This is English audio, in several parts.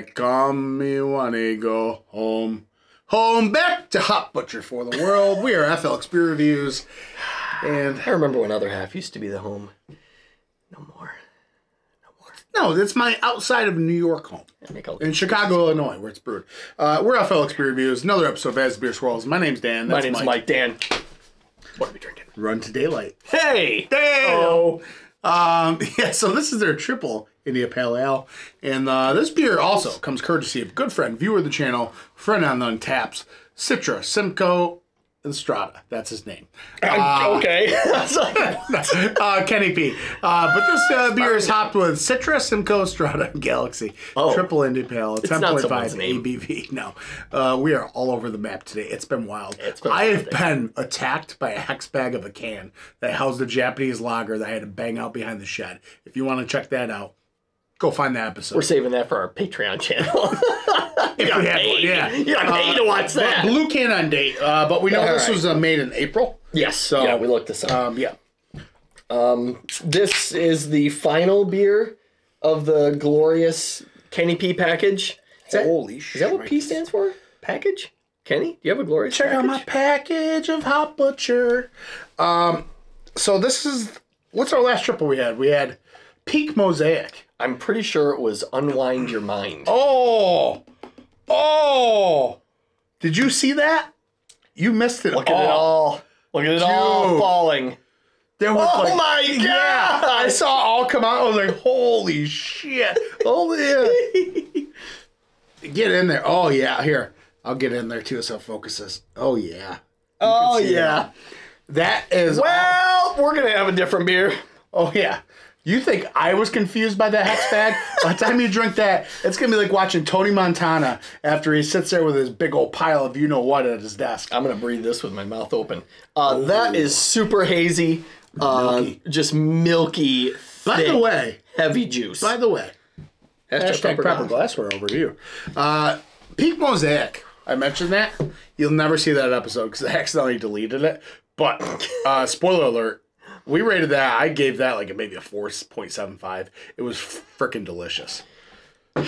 like, come me wanna go home. Home back to Hop Butcher for the world. We are FLX Beer Reviews. And I remember when other half used to be the home. No more. no, more. No, that's my outside of New York home. In Chicago, Illinois, where it's brewed. Uh, we're FLX Beer Reviews. Another episode of As Beer Swirls. My name's Dan. My name's Mike. Dan. What are we drinking? Run to Daylight. Hey! Oh. Um, yeah, so this is their triple India Pale Ale. And uh, this beer also comes courtesy of good friend, viewer of the channel, friend on the Untaps, Citra, Simcoe, and Strata. That's his name. okay. uh, Kenny P. Uh, but this uh, beer is hopped with Citra, Simcoe, Strata, and Galaxy. Oh. Triple India Pale, It's not 10.5 someone's name. ABV. No, uh, we are all over the map today. It's been wild. It's been I have wild. been attacked by a hex bag of a can that housed a Japanese lager that I had to bang out behind the shed. If you want to check that out, go find that episode. We're saving that for our Patreon channel. you got we paid. yeah. You got paid to watch that. Blue can on date, uh, but we know All this right. was uh, made in April. yes. So- yeah, we looked this up. Um, yeah. This is the final beer of the glorious Kenny P package. Is that, Holy is shit. that what P stands for? Package? Kenny, do you have a glorious Check out my package of Hop Butcher. Um, so this is what's our last triple we had? We had Peak Mosaic. I'm pretty sure it was Unwind Your Mind. Oh, oh! Did you see that? You missed it. Look at it all. Look at it all falling. There was Oh like, my yeah, God. I saw it all come out. I was like, holy shit! Holy yeah. Get in there. Oh yeah, here. I'll get in there too so it focuses. Oh yeah. Oh, see yeah. That is Well, we're going to have a different beer. Oh yeah. You think I was confused by that hex bag? By the time you drink that, it's gonna be like watching Tony Montana after he sits there with his big old pile of you know what at his desk. I'm going to breathe this with my mouth open. Uh, that is super hazy. Uh, Milky. just milky, By the thick, way, heavy juice. by the way, hashtag proper glassware over here. Uh, Peak Mosaic. I mentioned that. You'll never see that episode because I accidentally deleted it. But uh, spoiler alert, we rated that. I gave that like a, maybe a four point seven five. It was freaking delicious.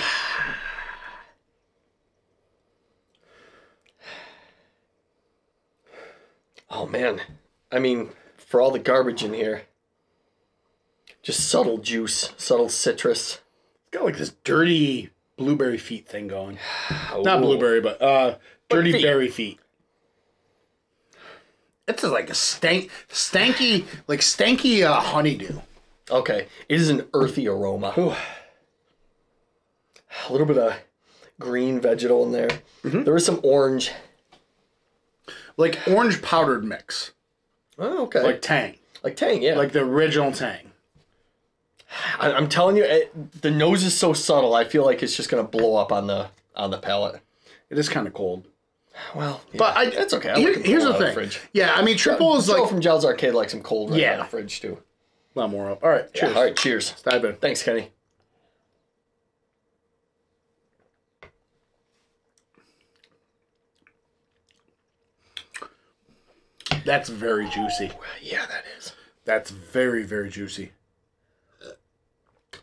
Oh man, I mean, for all the garbage in here, just subtle juice, subtle citrus. It's got like this dirty blueberry feet thing going. Not Ooh. blueberry, but uh, dirty feet. berry feet. It's like a stank, stanky, like stanky uh, honeydew. Okay, it is an earthy aroma. A little bit of green vegetal in there. Mm-hmm. There was some orange. like orange powdered mix, Oh, okay. like Like, Tang, like tang, yeah. like the original Tang. I, I'm telling you, it, the nose is so subtle. I feel like it's just gonna blow up on the on the palate. It is kind of cold, Well, yeah, but I, it's okay. I here- like them here's the thing. fridge. Yeah, I mean triple is like from Gels Arcade like some cold right Yeah. out of the fridge too. a lot more up. All right, cheers. All right, cheers. Dive in. Thanks, Kenny. That's very juicy. Yeah, that is. That's very very juicy.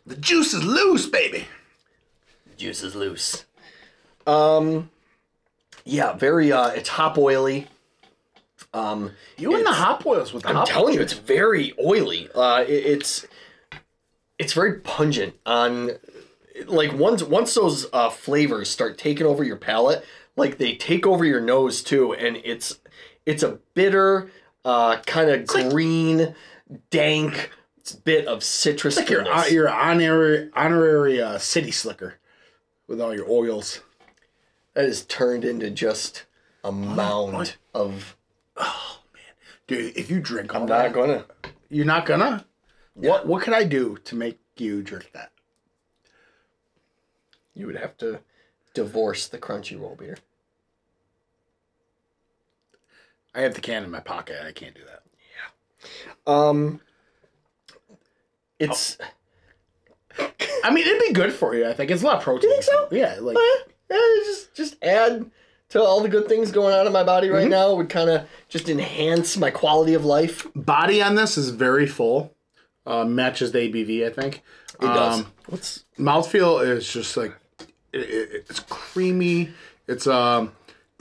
The juice is loose, baby. Juice is loose. Um, yeah, very. Uh, it's hop oily. Um, You and the hop oils with the I'm hop. telling you, it's very oily. Uh, it, it's it's very pungent on like once once those uh, flavors start taking over your palate, like they take over your nose too, and it's it's a bitter, uh, kind of green, dank bit of citrus. like your your honorary honorary uh, city slicker with all your oils. That is turned into just a mound of. Oh man, dude, if you drink all I'm that, not gonna. you're not gonna. What what could I do to make you drink that? You would have to divorce the crunchy roll beer. I have the can in my pocket. I can't do that. Yeah. Um, it's. I mean, it'd be good for you. I think it's a lot of protein. You think so? Yeah, like yeah, just just add to all the good things going on in my body right now. It would kind of just enhance my quality of life. body on this is very full. Uh, matches the ABV, I think. It does. Um, What's mouthfeel is just like it, it, it's creamy. It's um,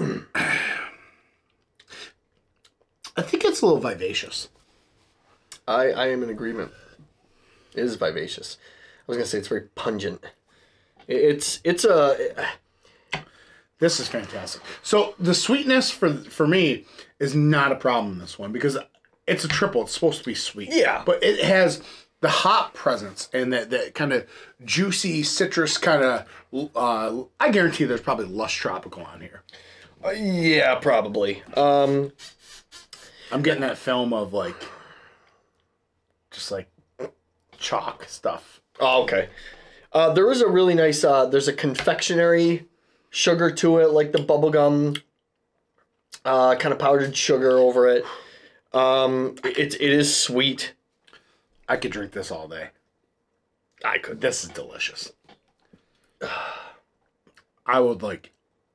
I think it's a little vivacious. I, I am in agreement. It is vivacious. I was gonna say it's very pungent. It- It's it's a This is fantastic. So the sweetness for for me is not a problem in this one because it's a triple. It's supposed to be sweet. Yeah. But it has the hop presence and that, that kind of juicy citrus kind of. Uh, I guarantee there's probably lush tropical on here. yeah probably. Um, I'm getting that film of like, just like chalk stuff. oh, okay. Uh, there is a really nice. Uh, there's a confectionery sugar to it, like the bubblegum uh, kind of powdered sugar over it. Um, it it is sweet. I could drink this all day. I could. This is delicious. I would like.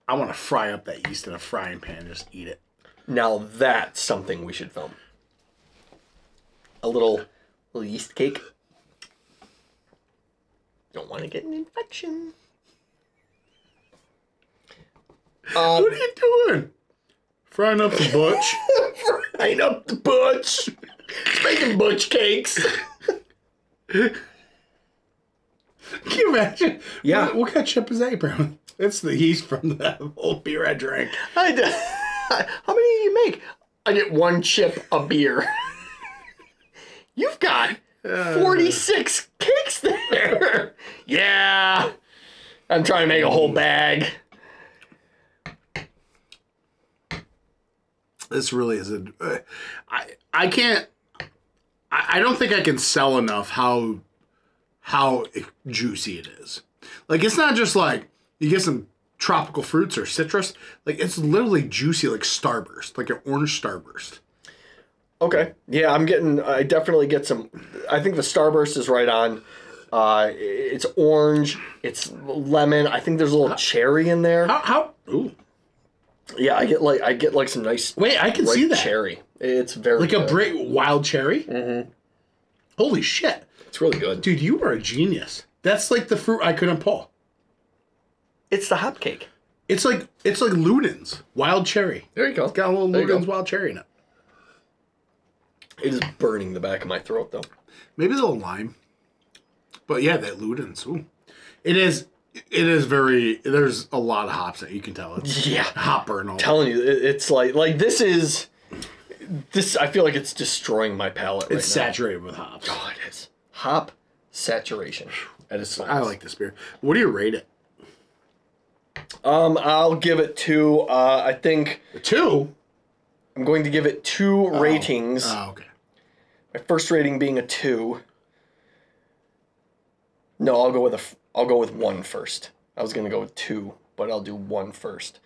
I want to fry up that yeast in a frying pan and just eat it. Now that's something we should film. A little, little yeast cake. Don't want to get an infection. Um, What are you doing? Frying up the butch. frying up the butch. It's making butch cakes. Can you imagine? Yeah. What, what kind of chip is that, Brown? It's the yeast from the old beer I drank. I d- How many do you make? I get one chip a beer. You've got 46 cakes there. yeah. I'm trying to make a whole bag. This really is a. Uh, I I can't. I, I don't think I can sell enough how how juicy it is. Like it's not just like you get some tropical fruits or citrus. Like it's literally juicy, like Starburst, like an orange Starburst. Okay. Yeah, I'm getting. I definitely get some. I think the Starburst is right on. Uh, it's orange. It's lemon. I think there's a little cherry in there. How how? Ooh. Yeah, I get like I get like some nice Wait, I can ripe see that. cherry. It's very Like a good. brick wild cherry. Mm-hmm. Holy shit, It's really good. dude! You are a genius. That's like the fruit I couldn't pull. It's the hop cake. It's like it's like Ludens wild cherry. There you go. Got a little There. Ludens wild cherry in it. It is burning the back of my throat though. Maybe a little lime. But yeah, that Ludens. Ooh. It is it is very there's a lot of hops that you can tell. It's Yeah. hop burn all. telling you, it's like like this is this. I feel like it's destroying my palate. it's right now. saturated with hops. Oh, it is hop saturation at its I like this beer. What do you rate it? Um, I'll give it two. Uh, I think two? I'm going to give it two ratings. Oh, okay. My first rating being a two. No, I'll go with a. I'll go with one first. I was gonna go with two, but I'll do one first.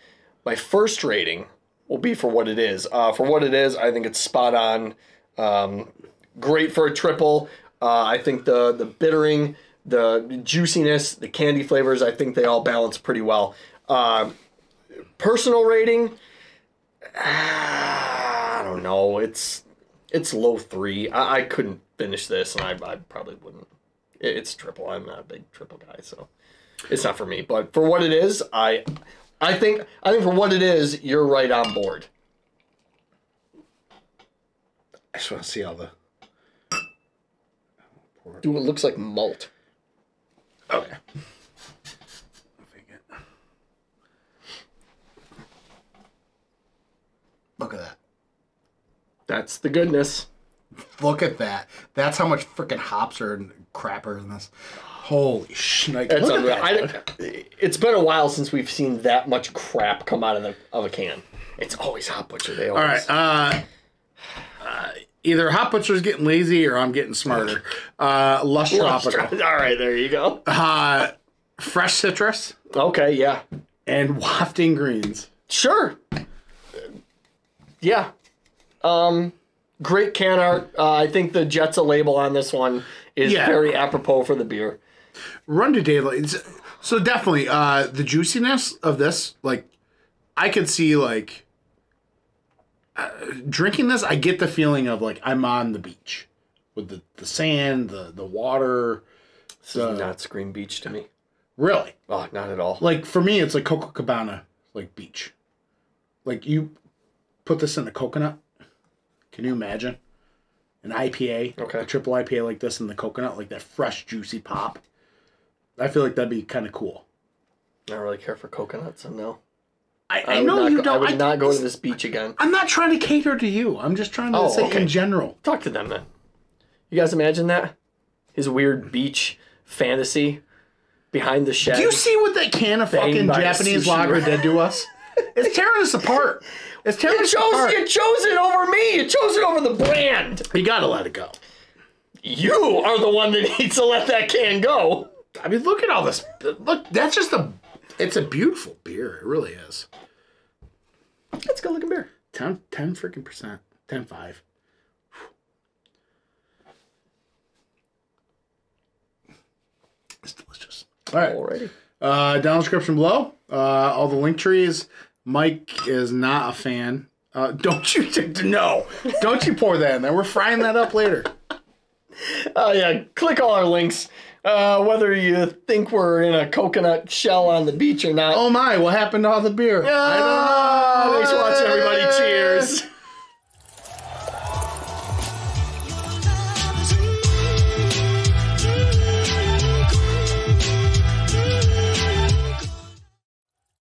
My first rating will be for what it is. Uh, for what it is, I think it's spot on. Um, great for a triple. Uh, I think the the bittering, the juiciness, the candy flavors. I think they all balance pretty well. Uh, personal rating. I don't know. It's it's low three. I, I couldn't finish this, and I, I probably wouldn't. It, it's triple. I'm not a big triple guy, so it's not for me. But for what it is, I I think I think for what it is, you're right on board. I just want to see all the Dude, it looks like malt. Okay. Look at that. That's the goodness. Look at that. That's how much freaking hops are and crap are in this. Holy shit. That's Look unreal. at I, it's been a while since we've seen that much crap come out of the of a can. It's always hop butcher. They always. All right. Uh, uh, either Hop Butcher's getting lazy or I'm getting smarter. Uh, Lush Tropical. All right, there you go. Uh, fresh citrus Okay, yeah, and wafting greens. sure. Yeah. Um, great can art. Uh, I think the Jetsa label on this one is Yeah. very apropos for the beer. Run to daylight. So definitely, uh, the juiciness of this, like, I could see like uh, drinking this. I get the feeling of like I'm on the beach with the, the sand, the the water. This is not Scream Beach to me. Really. Oh, not at all. Like for me, it's like Coco Cabana, like beach. Like you put this in a coconut. Can you imagine? An IPA, Okay. a triple IPA like this and the coconut, like that fresh, juicy pop. I feel like that'd be kind of cool. I don't really care for coconuts, so no. I, I, I know you go, don't. I would I- not go to this beach again. I'm not trying to cater to you. I'm just trying to Oh, say okay. in general. Talk to them then. You guys imagine that? His weird beach fantasy behind the shed. Do you see what that can of fucking Japanese lager did to us? It's tearing us apart. It's tearing You us chose, apart. you chose it over me. You chose it over the brand. You gotta let it go. You are the one that needs to let that can go. I mean, look at all this. Look, that's just a. It's a beautiful beer. It really is. Let's go look at beer. 10, 10 freaking percent. 10 5. It's delicious. All right. Alrighty. Uh, down description below, uh, all the link trees. Mike is not a fan. Uh, don't you no? Don't you pour that in there? We're frying that up later. Oh yeah, click all our links. Uh, whether you think we're in a coconut shell on the beach or not. Oh my! What happened to all the beer? Ah, thanks for watching, everybody. Cheers.